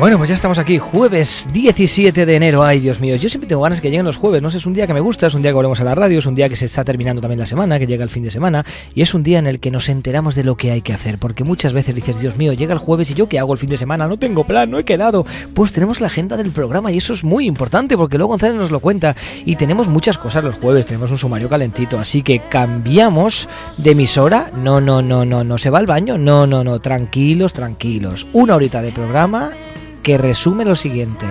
Bueno, pues ya estamos aquí, jueves 17 de enero. Ay, Dios mío, yo siempre tengo ganas que lleguen los jueves. No sé, es un día que me gusta, es un día que volvemos a la radio, es un día que se está terminando también la semana, que llega el fin de semana, y es un día en el que nos enteramos de lo que hay que hacer. Porque muchas veces dices, Dios mío, llega el jueves y yo qué hago el fin de semana, no tengo plan, no he quedado. Pues tenemos la agenda del programa y eso es muy importante porque luego González nos lo cuenta. Y tenemos muchas cosas los jueves, tenemos un sumario calentito, así que cambiamos de emisora. No, no, no, no, no se va al baño. No, no, no, tranquilos, tranquilos. Una horita de programa que resume lo siguiente.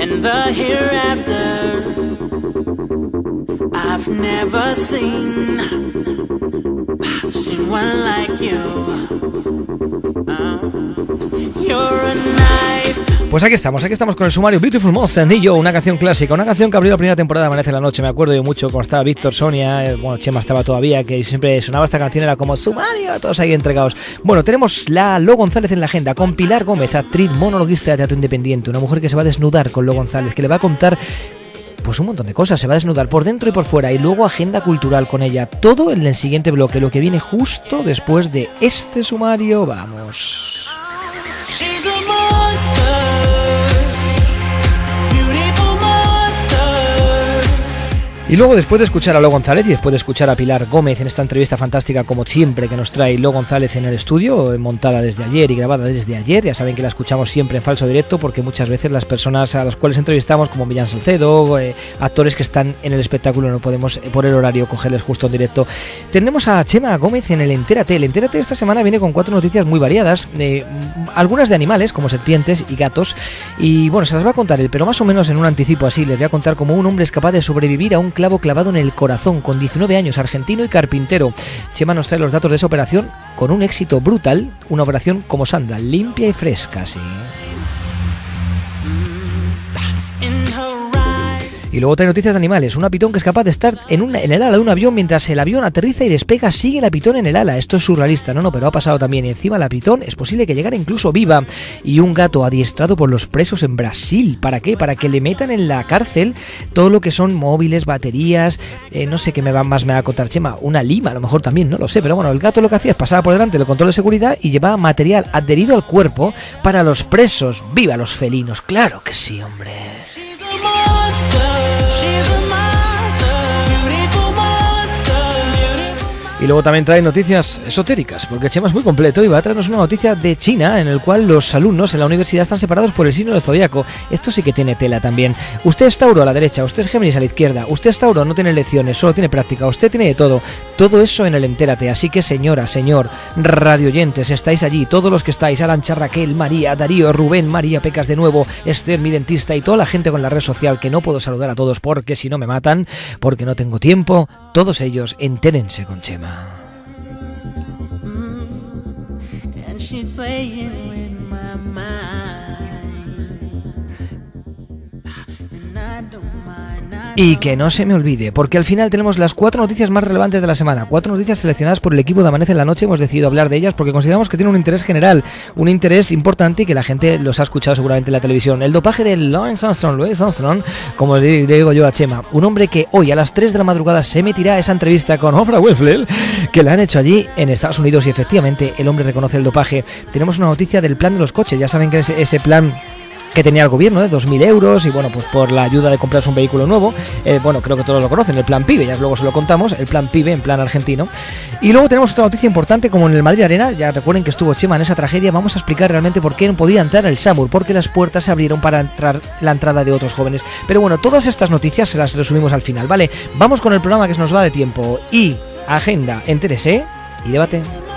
And the hereafter, I've never seen seen one like you. Uh, you're a knife. Pues aquí estamos, aquí estamos con el sumario Beautiful Monster y yo, una canción clásica, una canción que abrió la primera temporada de Amanece la Noche, me acuerdo yo mucho cuando estaba Víctor, Sonia, eh, bueno, Chema estaba todavía, que siempre sonaba esta canción, era como sumario, todos ahí entregados. Bueno, tenemos la Lo González en la agenda, con Pilar Gómez, actriz monologuista de teatro independiente, una mujer que se va a desnudar con Lo González, que le va a contar pues un montón de cosas, se va a desnudar por dentro y por fuera y luego agenda cultural con ella, todo en el siguiente bloque, lo que viene justo después de este sumario, vamos. Y luego, después de escuchar a Lo González y después de escuchar a Pilar Gómez en esta entrevista fantástica, como siempre, que nos trae Lo González en el estudio, montada desde ayer y grabada desde ayer, ya saben que la escuchamos siempre en falso directo, porque muchas veces las personas a las cuales entrevistamos, como Millán Salcedo, eh, actores que están en el espectáculo, no podemos eh, por el horario cogerles justo en directo. Tenemos a Chema Gómez en el Entérate. El Entérate esta semana viene con cuatro noticias muy variadas, eh, algunas de animales, como serpientes y gatos, y bueno, se las va a contar él, pero más o menos en un anticipo así, les voy a contar cómo un hombre es capaz de sobrevivir a un clavo clavado en el corazón, con 19 años, argentino y carpintero. Chema nos trae los datos de esa operación con un éxito brutal, una operación como Sandra, limpia y fresca, sí. Y luego trae noticias de animales. Una pitón que es capaz de estar en, una, en el ala de un avión mientras el avión aterriza y despega, sigue la pitón en el ala. Esto es surrealista, no, no, pero ha pasado también. Y encima la pitón es posible que llegara incluso viva. Y un gato adiestrado por los presos en Brasil. ¿Para qué? Para que le metan en la cárcel todo lo que son móviles, baterías, eh, no sé qué me va más me va a contar Chema, una lima a lo mejor también, no lo sé. Pero bueno, el gato lo que hacía es pasaba por delante del control de seguridad y llevaba material adherido al cuerpo para los presos. ¡Viva los felinos! Claro que sí, hombre. Y luego también trae noticias esotéricas, porque Chema es muy completo y va a traernos una noticia de China en el cual los alumnos en la universidad están separados por el signo del zodiaco. Esto sí que tiene tela también. Usted es Tauro a la derecha, usted es Géminis a la izquierda, usted es Tauro, no tiene lecciones, solo tiene práctica, usted tiene de todo. Todo eso en el Entérate. Así que señora, señor, radioyentes, estáis allí, todos los que estáis, Arancha, Raquel, María, Darío, Rubén, María Pecas de nuevo, Esther, mi dentista y toda la gente con la red social que no puedo saludar a todos porque si no me matan, porque no tengo tiempo, todos ellos entérense con Chema. Mm. and she's playing with my mind. And I don't mind. Y que no se me olvide, porque al final tenemos las cuatro noticias más relevantes de la semana, cuatro noticias seleccionadas por el equipo de Amanece en la Noche, hemos decidido hablar de ellas porque consideramos que tienen un interés general, un interés importante y que la gente los ha escuchado seguramente en la televisión. El dopaje de Lawrence Armstrong, Louis Armstrong, como le digo yo a Chema, un hombre que hoy a las 3 de la madrugada se emitirá esa entrevista con Oprah Winfrey, que la han hecho allí en Estados Unidos y efectivamente el hombre reconoce el dopaje. Tenemos una noticia del plan de los coches, ya saben que ese, ese plan que tenía el gobierno de 2.000 euros y bueno, pues por la ayuda de comprarse un vehículo nuevo, eh, bueno, creo que todos lo conocen, el plan PIBE, ya luego se lo contamos, el plan PIBE en plan argentino. Y luego tenemos otra noticia importante como en el Madrid Arena, ya recuerden que estuvo Chema en esa tragedia, vamos a explicar realmente por qué no podía entrar el SAMUR, porque las puertas se abrieron para entrar la entrada de otros jóvenes. Pero bueno, todas estas noticias se las resumimos al final, ¿vale? Vamos con el programa que se nos va de tiempo y agenda, entérese y debate.